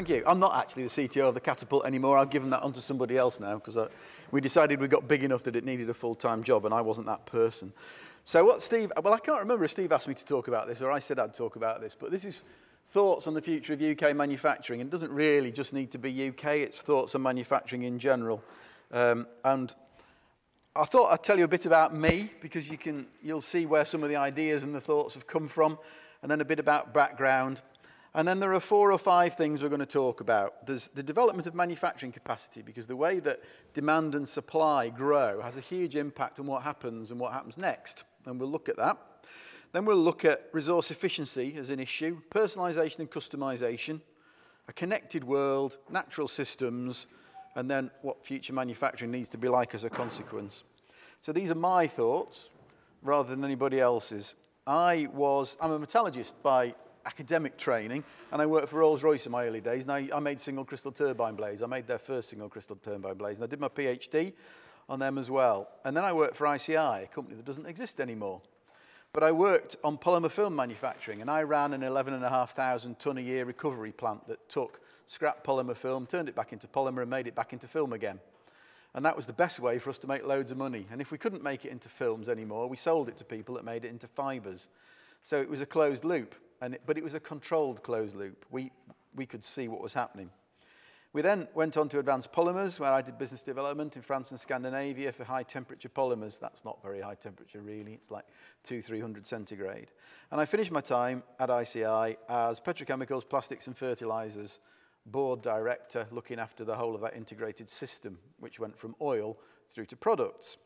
Thank you. I'm not actually the CTO of the Catapult anymore. I've given that on to somebody else now because we decided we got big enough that it needed a full-time job and I wasn't that person. So what Steve, well, I can't remember if Steve asked me to talk about this or I said I'd talk about this, but this is thoughts on the future of UK manufacturing. And it doesn't really just need to be UK, it's thoughts on manufacturing in general. Um, and I thought I'd tell you a bit about me because you can, you'll see where some of the ideas and the thoughts have come from, and then a bit about background. And then there are four or five things we're going to talk about. There's the development of manufacturing capacity because the way that demand and supply grow has a huge impact on what happens and what happens next. And we'll look at that. Then we'll look at resource efficiency as an issue, personalization and customization, a connected world, natural systems, and then what future manufacturing needs to be like as a consequence. So these are my thoughts rather than anybody else's. I was, I'm a metallurgist by academic training, and I worked for Rolls-Royce in my early days, and I, I made single crystal turbine blades. I made their first single crystal turbine blades, and I did my PhD on them as well. And then I worked for ICI, a company that doesn't exist anymore. But I worked on polymer film manufacturing, and I ran an 11,500 ton a year recovery plant that took scrap polymer film, turned it back into polymer, and made it back into film again. And that was the best way for us to make loads of money. And if we couldn't make it into films anymore, we sold it to people that made it into fibers. So it was a closed loop, and it, but it was a controlled closed loop. We, we could see what was happening. We then went on to advanced polymers, where I did business development in France and Scandinavia for high temperature polymers. That's not very high temperature, really. It's like two, 300 centigrade. And I finished my time at ICI as petrochemicals, plastics and fertilizers board director looking after the whole of that integrated system, which went from oil through to products.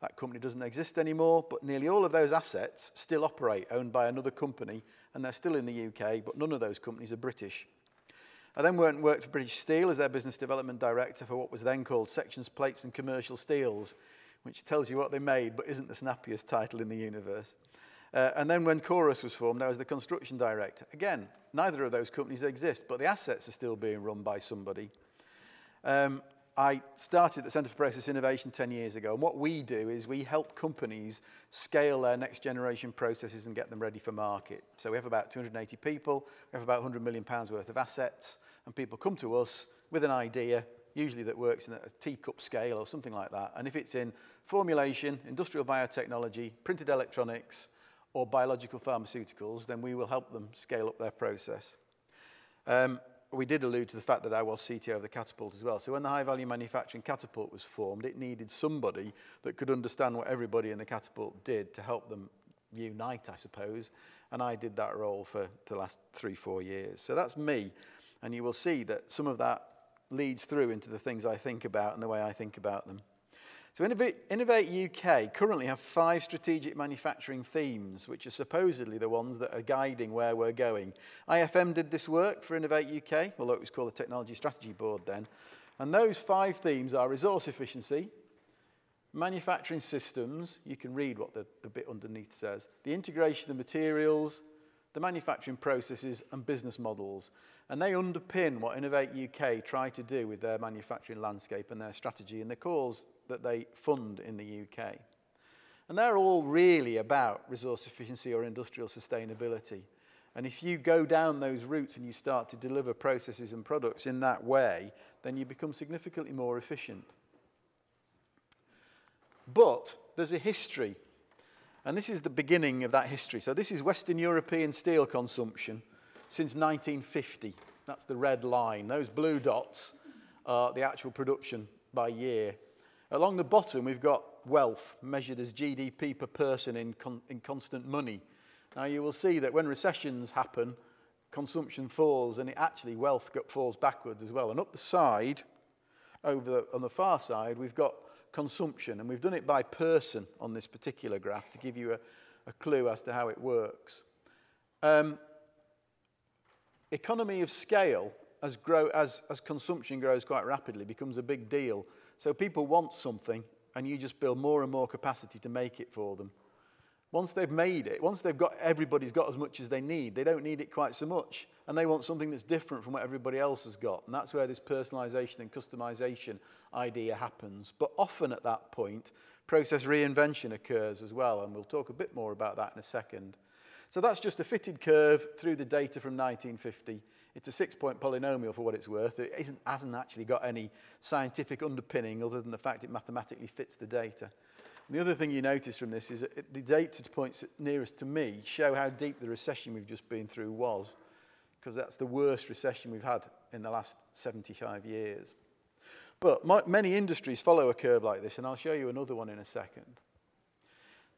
That company doesn't exist anymore, but nearly all of those assets still operate, owned by another company, and they're still in the UK, but none of those companies are British. I then went and worked for British Steel as their business development director for what was then called Sections, Plates and Commercial Steels, which tells you what they made but isn't the snappiest title in the universe. Uh, and then when Corus was formed, I was the construction director. Again, neither of those companies exist, but the assets are still being run by somebody. Um, I started the Centre for Process Innovation 10 years ago, and what we do is we help companies scale their next generation processes and get them ready for market. So we have about 280 people, we have about 100 million pounds worth of assets, and people come to us with an idea, usually that works in a teacup scale or something like that. And if it's in formulation, industrial biotechnology, printed electronics, or biological pharmaceuticals, then we will help them scale up their process. Um, we did allude to the fact that I was CTO of the Catapult as well. So when the High Value Manufacturing Catapult was formed, it needed somebody that could understand what everybody in the Catapult did to help them unite, I suppose. And I did that role for the last three, four years. So that's me. And you will see that some of that leads through into the things I think about and the way I think about them. So Innovate, UK currently have five strategic manufacturing themes, which are supposedly the ones that are guiding where we're going. IFM did this work for Innovate UK, although it was called the Technology Strategy Board then. And those five themes are resource efficiency, manufacturing systems, you can read what the, the bit underneath says, the integration of materials, the manufacturing processes and business models. And they underpin what Innovate UK try to do with their manufacturing landscape and their strategy and the cause that they fund in the UK. And they're all really about resource efficiency or industrial sustainability. And if you go down those routes and you start to deliver processes and products in that way, then you become significantly more efficient. But there's a history. And this is the beginning of that history. So this is Western European steel consumption since 1950. That's the red line. Those blue dots are the actual production by year Along the bottom, we've got wealth measured as GDP per person in, con in constant money. Now, you will see that when recessions happen, consumption falls, and it actually wealth falls backwards as well. And up the side, over the, on the far side, we've got consumption, and we've done it by person on this particular graph to give you a, a clue as to how it works. Um, economy of scale, as, grow, as, as consumption grows quite rapidly, becomes a big deal. So people want something and you just build more and more capacity to make it for them. Once they've made it, once they've got, everybody's got as much as they need, they don't need it quite so much. And they want something that's different from what everybody else has got. And that's where this personalization and customization idea happens. But often at that point, process reinvention occurs as well. And we'll talk a bit more about that in a second. So that's just a fitted curve through the data from 1950 It's a six-point polynomial for what it's worth. It isn't, hasn't actually got any scientific underpinning other than the fact it mathematically fits the data. And the other thing you notice from this is that the data points nearest to me show how deep the recession we've just been through was, because that's the worst recession we've had in the last 75 years. But my, many industries follow a curve like this, and I'll show you another one in a second.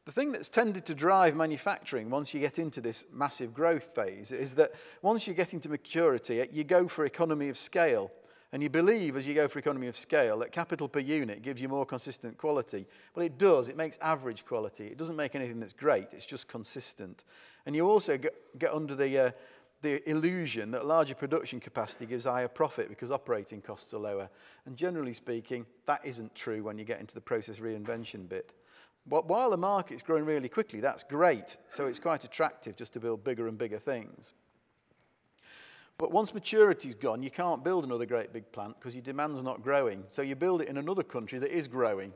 The thing that's tended to drive manufacturing once you get into this massive growth phase is that once you get into maturity, you go for economy of scale. And you believe as you go for economy of scale that capital per unit gives you more consistent quality. Well, it does. It makes average quality. It doesn't make anything that's great. It's just consistent. And you also get, get under the, uh, the illusion that larger production capacity gives higher profit because operating costs are lower. And generally speaking, that isn't true when you get into the process reinvention bit. But while the market's growing really quickly, that's great. So it's quite attractive just to build bigger and bigger things. But once maturity's gone, you can't build another great big plant because your demand's not growing. So you build it in another country that is growing,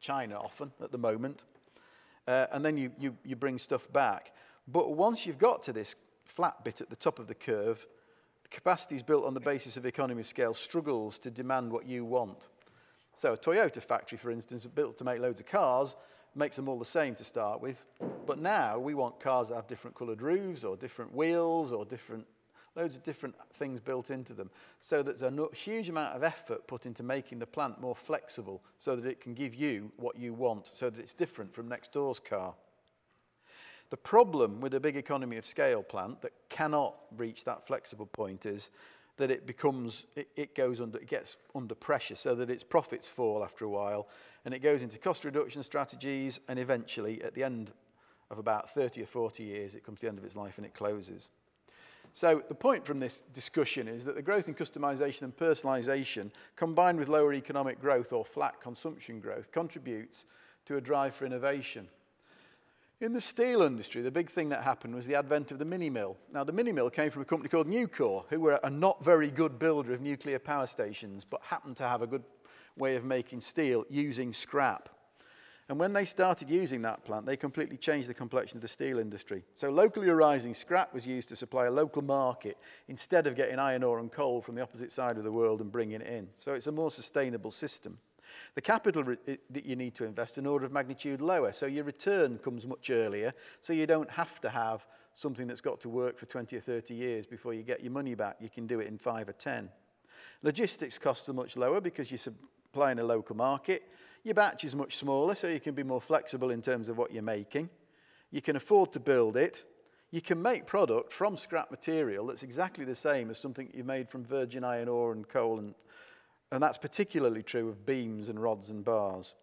China often at the moment, uh, and then you, you, you bring stuff back. But once you've got to this flat bit at the top of the curve, the capacity is built on the basis of economy of scale struggles to demand what you want. So a Toyota factory, for instance, built to make loads of cars, makes them all the same to start with. But now we want cars that have different coloured roofs or different wheels or different loads of different things built into them. So there's a huge amount of effort put into making the plant more flexible so that it can give you what you want, so that it's different from next door's car. The problem with a big economy of scale plant that cannot reach that flexible point is that it becomes, it, it goes under, it gets under pressure so that its profits fall after a while and it goes into cost reduction strategies and eventually at the end of about 30 or 40 years it comes to the end of its life and it closes. So the point from this discussion is that the growth in customization and personalization combined with lower economic growth or flat consumption growth contributes to a drive for innovation. In the steel industry, the big thing that happened was the advent of the mini mill. Now, the mini mill came from a company called Nucor, who were a not very good builder of nuclear power stations, but happened to have a good way of making steel using scrap. And when they started using that plant, they completely changed the complexion of the steel industry. So locally arising scrap was used to supply a local market instead of getting iron ore and coal from the opposite side of the world and bringing it in. So it's a more sustainable system. The capital that you need to invest in order of magnitude lower, so your return comes much earlier, so you don't have to have something that's got to work for 20 or 30 years before you get your money back. You can do it in five or 10. Logistics costs are much lower because you're supplying a local market. Your batch is much smaller, so you can be more flexible in terms of what you're making. You can afford to build it. You can make product from scrap material that's exactly the same as something you made from virgin iron ore and coal and and that's particularly true of beams and rods and bars.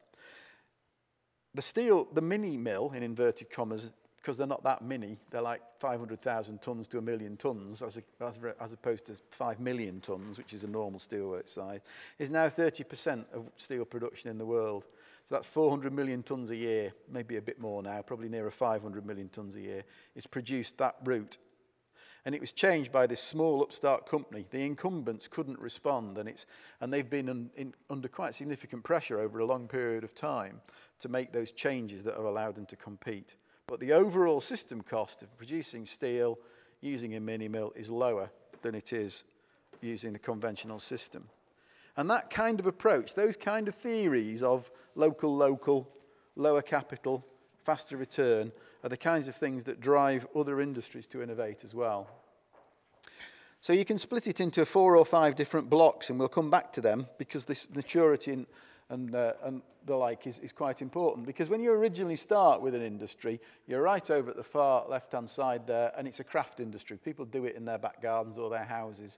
The steel, the mini mill, in inverted commas, because they're not that mini, they're like 500,000 tons to a million tons, as, a, as, as opposed to 5 million tons, which is a normal steelwork size, is now 30% of steel production in the world. So that's 400 million tons a year, maybe a bit more now, probably nearer 500 million tons a year, is produced that route and it was changed by this small upstart company. The incumbents couldn't respond, and, it's, and they've been un, in, under quite significant pressure over a long period of time to make those changes that have allowed them to compete. But the overall system cost of producing steel using a mini mill is lower than it is using the conventional system. And that kind of approach, those kind of theories of local, local, lower capital, faster return, are the kinds of things that drive other industries to innovate as well. So you can split it into four or five different blocks, and we'll come back to them because this maturity and, and, uh, and the like is, is quite important. Because when you originally start with an industry, you're right over at the far left-hand side there, and it's a craft industry. People do it in their back gardens or their houses.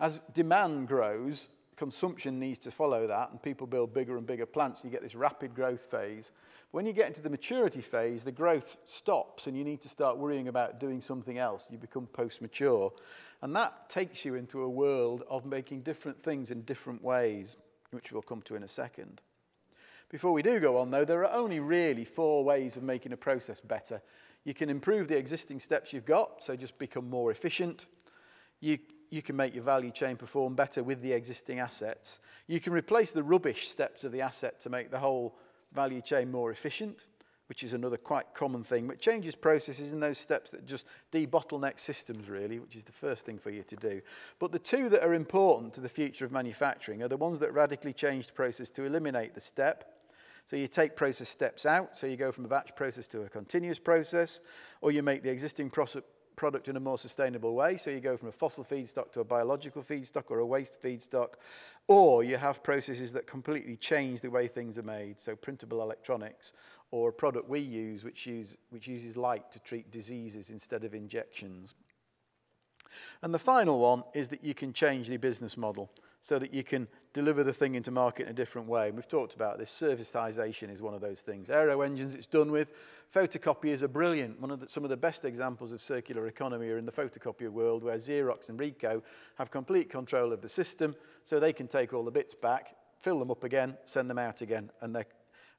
As demand grows, consumption needs to follow that, and people build bigger and bigger plants. So you get this rapid growth phase. When you get into the maturity phase, the growth stops and you need to start worrying about doing something else. You become post-mature. And that takes you into a world of making different things in different ways, which we'll come to in a second. Before we do go on, though, there are only really four ways of making a process better. You can improve the existing steps you've got, so just become more efficient. You, you can make your value chain perform better with the existing assets. You can replace the rubbish steps of the asset to make the whole value chain more efficient, which is another quite common thing, but changes processes in those steps that just debottleneck systems really, which is the first thing for you to do. But the two that are important to the future of manufacturing are the ones that radically change the process to eliminate the step. So you take process steps out, so you go from a batch process to a continuous process, or you make the existing process product in a more sustainable way. So you go from a fossil feedstock to a biological feedstock or a waste feedstock, or you have processes that completely change the way things are made. So printable electronics or a product we use which, use, which uses light to treat diseases instead of injections. And the final one is that you can change the business model so that you can deliver the thing into market in a different way. And we've talked about this. Servitization is one of those things. Aero engines, it's done with. Photocopiers are brilliant. One of the, some of the best examples of circular economy are in the photocopier world where Xerox and Ricoh have complete control of the system so they can take all the bits back, fill them up again, send them out again, and they're,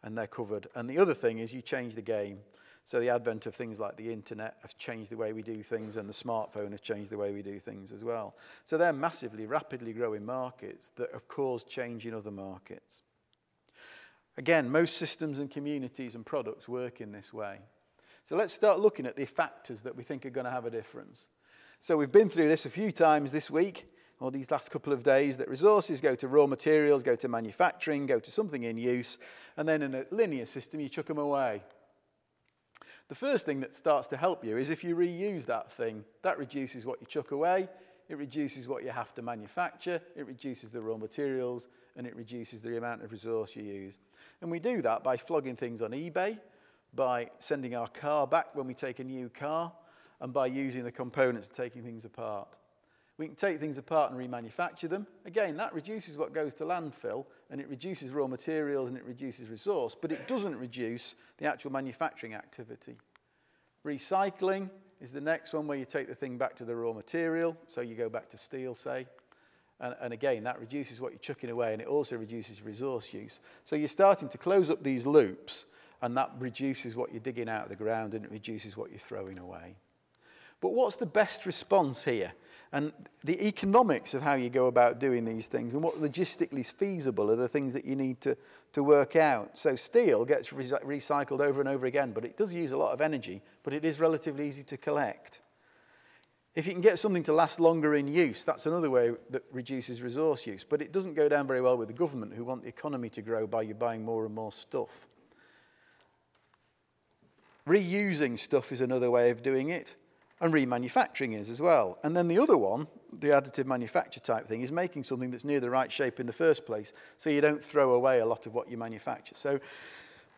and they're covered. And the other thing is you change the game. So the advent of things like the internet has changed the way we do things and the smartphone has changed the way we do things as well. So they're massively, rapidly growing markets that have caused change in other markets. Again, most systems and communities and products work in this way. So let's start looking at the factors that we think are going to have a difference. So we've been through this a few times this week, or these last couple of days, that resources go to raw materials, go to manufacturing, go to something in use, and then in a linear system, you chuck them away. The first thing that starts to help you is if you reuse that thing, that reduces what you chuck away, it reduces what you have to manufacture, it reduces the raw materials, and it reduces the amount of resource you use. And we do that by flogging things on eBay, by sending our car back when we take a new car, and by using the components and taking things apart. We can take things apart and remanufacture them. Again, that reduces what goes to landfill and it reduces raw materials and it reduces resource, but it doesn't reduce the actual manufacturing activity. Recycling is the next one where you take the thing back to the raw material. So you go back to steel, say. And, and again, that reduces what you're chucking away and it also reduces resource use. So you're starting to close up these loops and that reduces what you're digging out of the ground and it reduces what you're throwing away. But what's the best response here? And the economics of how you go about doing these things and what logistically is feasible are the things that you need to, to work out. So steel gets re recycled over and over again, but it does use a lot of energy, but it is relatively easy to collect. If you can get something to last longer in use, that's another way that reduces resource use. But it doesn't go down very well with the government who want the economy to grow by you buying more and more stuff. Reusing stuff is another way of doing it and remanufacturing is as well. And then the other one, the additive manufacture type thing, is making something that's near the right shape in the first place so you don't throw away a lot of what you manufacture. So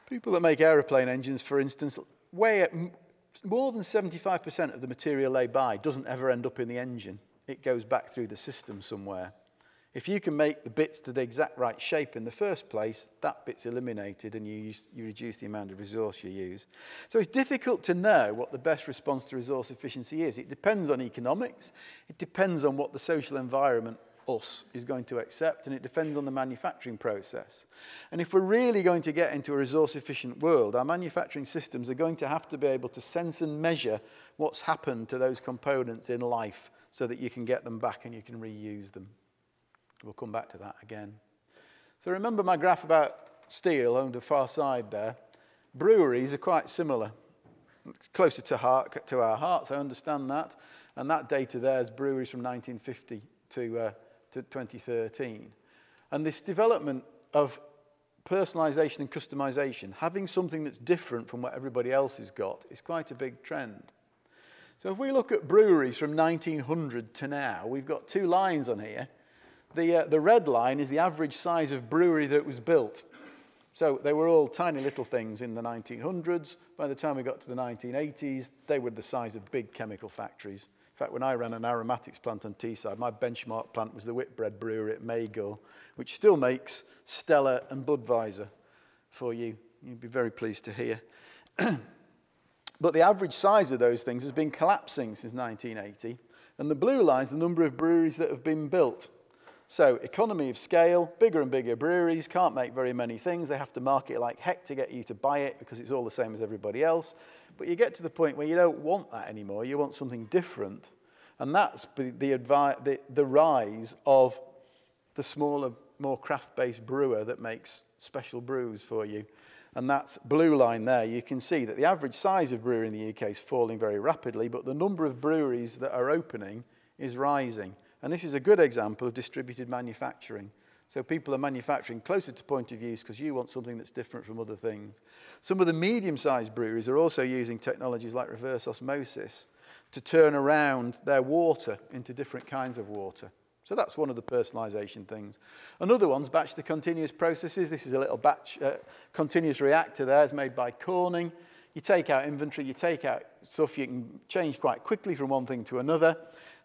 people that make aeroplane engines, for instance, weigh more than 75% of the material they buy doesn't ever end up in the engine. It goes back through the system somewhere. If you can make the bits to the exact right shape in the first place, that bit's eliminated and you, use, you reduce the amount of resource you use. So it's difficult to know what the best response to resource efficiency is. It depends on economics, it depends on what the social environment us is going to accept and it depends on the manufacturing process. And if we're really going to get into a resource efficient world, our manufacturing systems are going to have to be able to sense and measure what's happened to those components in life so that you can get them back and you can reuse them. We'll come back to that again. So remember my graph about steel on the far side there. Breweries are quite similar, closer to, heart, to our hearts, I understand that. And that data there is breweries from 1950 to, uh, to 2013. And this development of personalization and customization, having something that's different from what everybody else has got, is quite a big trend. So if we look at breweries from 1900 to now, we've got two lines on here. The, uh, the red line is the average size of brewery that was built. So they were all tiny little things in the 1900s. By the time we got to the 1980s, they were the size of big chemical factories. In fact, when I ran an aromatics plant on Teesside, my benchmark plant was the Whitbread Brewery at Magor, which still makes Stella and Budweiser for you. You'd be very pleased to hear. but the average size of those things has been collapsing since 1980. And the blue line is the number of breweries that have been built. So economy of scale, bigger and bigger breweries can't make very many things. They have to market like heck to get you to buy it because it's all the same as everybody else. But you get to the point where you don't want that anymore. You want something different. And that's the, the, the rise of the smaller, more craft-based brewer that makes special brews for you. and that's blue line there, you can see that the average size of brewery in the UK is falling very rapidly, but the number of breweries that are opening is rising. And this is a good example of distributed manufacturing. So people are manufacturing closer to point of use because you want something that's different from other things. Some of the medium-sized breweries are also using technologies like reverse osmosis to turn around their water into different kinds of water. So that's one of the personalization things. Another one's batch to continuous processes. This is a little batch uh, continuous reactor there. It's made by Corning. You take out inventory, you take out stuff you can change quite quickly from one thing to another.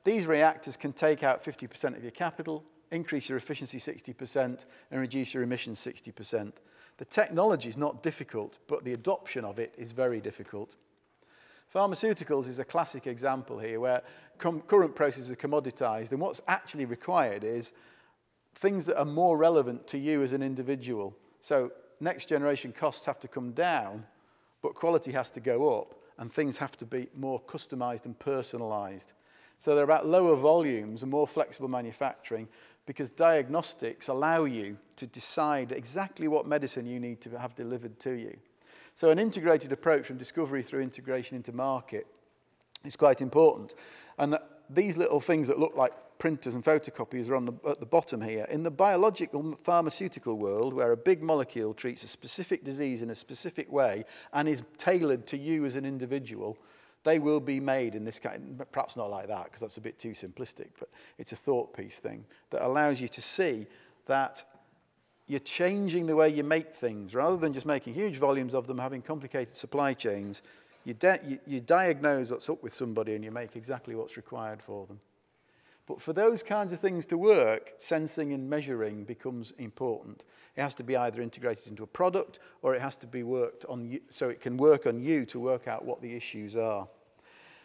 These reactors can take out 50% of your capital, increase your efficiency 60%, and reduce your emissions 60%. The technology is not difficult, but the adoption of it is very difficult. Pharmaceuticals is a classic example here where current processes are commoditized and what's actually required is things that are more relevant to you as an individual. So next generation costs have to come down, but quality has to go up and things have to be more customized and personalized. So they're about lower volumes and more flexible manufacturing because diagnostics allow you to decide exactly what medicine you need to have delivered to you. So an integrated approach from discovery through integration into market is quite important. And these little things that look like printers and photocopiers are on the, at the bottom here. In the biological pharmaceutical world, where a big molecule treats a specific disease in a specific way and is tailored to you as an individual, they will be made in this kind, perhaps not like that, because that's a bit too simplistic, but it's a thought piece thing that allows you to see that you're changing the way you make things. Rather than just making huge volumes of them, having complicated supply chains, you, you, you diagnose what's up with somebody and you make exactly what's required for them. But for those kinds of things to work, sensing and measuring becomes important. It has to be either integrated into a product or it has to be worked on you, so it can work on you to work out what the issues are.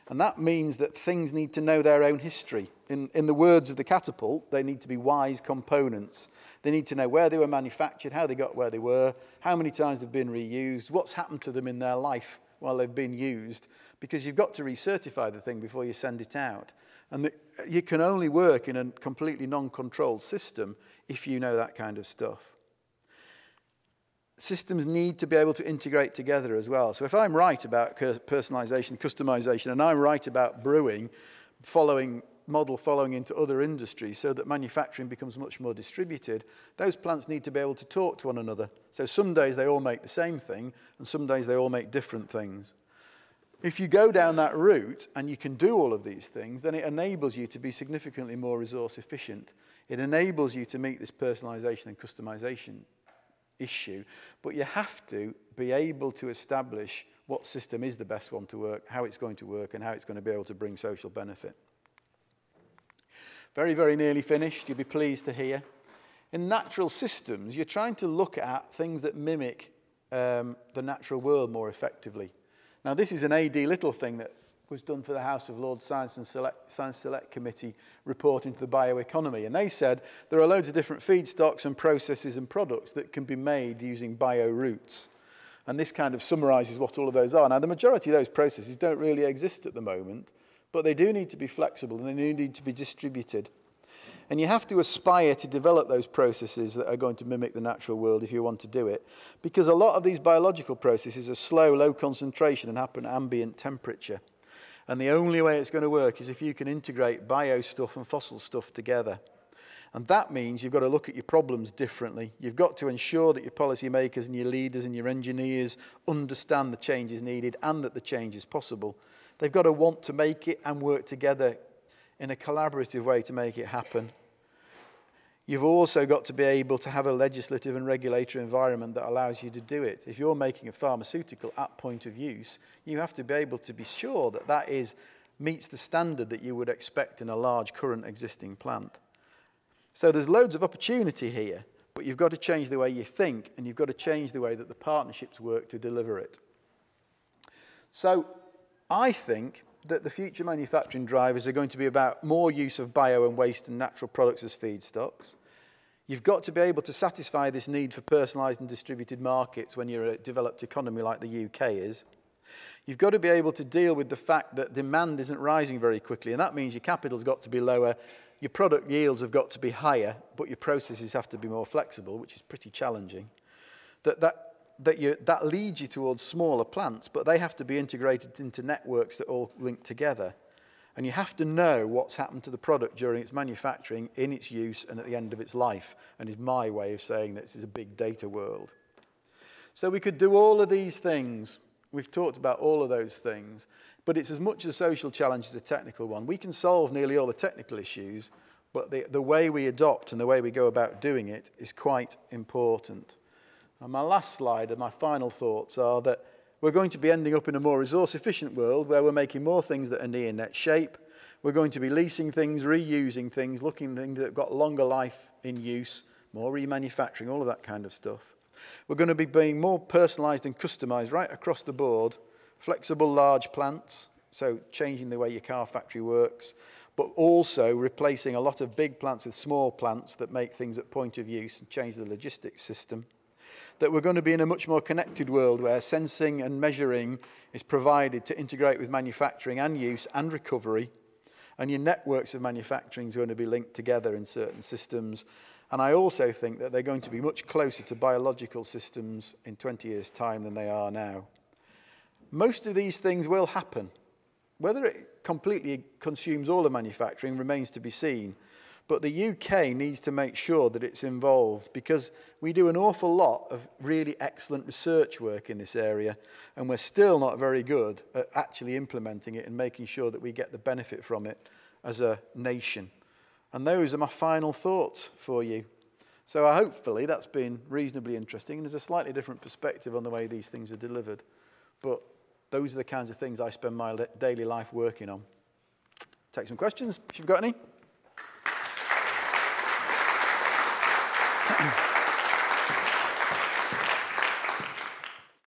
And that means that things need to know their own history. In, in the words of the catapult, they need to be wise components. They need to know where they were manufactured, how they got where they were, how many times they've been reused, what's happened to them in their life while they've been used, because you've got to recertify the thing before you send it out. And the, you can only work in a completely non-controlled system if you know that kind of stuff systems need to be able to integrate together as well. So if I'm right about personalization, customization, and I'm right about brewing, following model following into other industries so that manufacturing becomes much more distributed, those plants need to be able to talk to one another. So some days they all make the same thing, and some days they all make different things. If you go down that route and you can do all of these things, then it enables you to be significantly more resource efficient. It enables you to meet this personalization and customization issue, but you have to be able to establish what system is the best one to work, how it's going to work, and how it's going to be able to bring social benefit. Very, very nearly finished, you'll be pleased to hear. In natural systems, you're trying to look at things that mimic um, the natural world more effectively. Now, this is an AD Little thing that was done for the House of Lords Science and Select, Science Select Committee report into the bioeconomy. And they said there are loads of different feedstocks and processes and products that can be made using bio routes. And this kind of summarizes what all of those are. Now, the majority of those processes don't really exist at the moment, but they do need to be flexible and they do need to be distributed. And you have to aspire to develop those processes that are going to mimic the natural world if you want to do it. Because a lot of these biological processes are slow, low concentration and happen at ambient temperature. And the only way it's going to work is if you can integrate bio stuff and fossil stuff together. And that means you've got to look at your problems differently. You've got to ensure that your policymakers and your leaders and your engineers understand the changes needed and that the change is possible. They've got to want to make it and work together in a collaborative way to make it happen. You've also got to be able to have a legislative and regulatory environment that allows you to do it. If you're making a pharmaceutical at point of use, you have to be able to be sure that that is, meets the standard that you would expect in a large current existing plant. So there's loads of opportunity here, but you've got to change the way you think and you've got to change the way that the partnerships work to deliver it. So I think that the future manufacturing drivers are going to be about more use of bio and waste and natural products as feedstocks. You've got to be able to satisfy this need for personalised and distributed markets when you're a developed economy like the UK is. You've got to be able to deal with the fact that demand isn't rising very quickly, and that means your capital's got to be lower, your product yields have got to be higher, but your processes have to be more flexible, which is pretty challenging. That, that that, you, that leads you towards smaller plants, but they have to be integrated into networks that all link together. And you have to know what's happened to the product during its manufacturing, in its use, and at the end of its life. And is my way of saying that this is a big data world. So we could do all of these things. We've talked about all of those things. But it's as much a social challenge as a technical one. We can solve nearly all the technical issues, but the, the way we adopt and the way we go about doing it is quite important. And my last slide and my final thoughts are that we're going to be ending up in a more resource efficient world where we're making more things that are near net shape. We're going to be leasing things, reusing things, looking at things that have got longer life in use, more remanufacturing, all of that kind of stuff. We're going to be being more personalized and customized right across the board. Flexible large plants, so changing the way your car factory works, but also replacing a lot of big plants with small plants that make things at point of use and change the logistics system that we're going to be in a much more connected world where sensing and measuring is provided to integrate with manufacturing and use and recovery. And your networks of manufacturing is going to be linked together in certain systems. And I also think that they're going to be much closer to biological systems in 20 years' time than they are now. Most of these things will happen. Whether it completely consumes all the manufacturing remains to be seen. But the UK needs to make sure that it's involved because we do an awful lot of really excellent research work in this area and we're still not very good at actually implementing it and making sure that we get the benefit from it as a nation. And those are my final thoughts for you. So uh, hopefully that's been reasonably interesting and there's a slightly different perspective on the way these things are delivered. But those are the kinds of things I spend my daily life working on. Take some questions if you've got any.